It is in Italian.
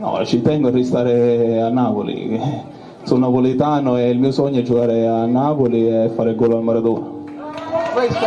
No, ci tengo a restare a Napoli. Sono napoletano e il mio sogno è giocare a Napoli e fare il gol al Maradona. Questo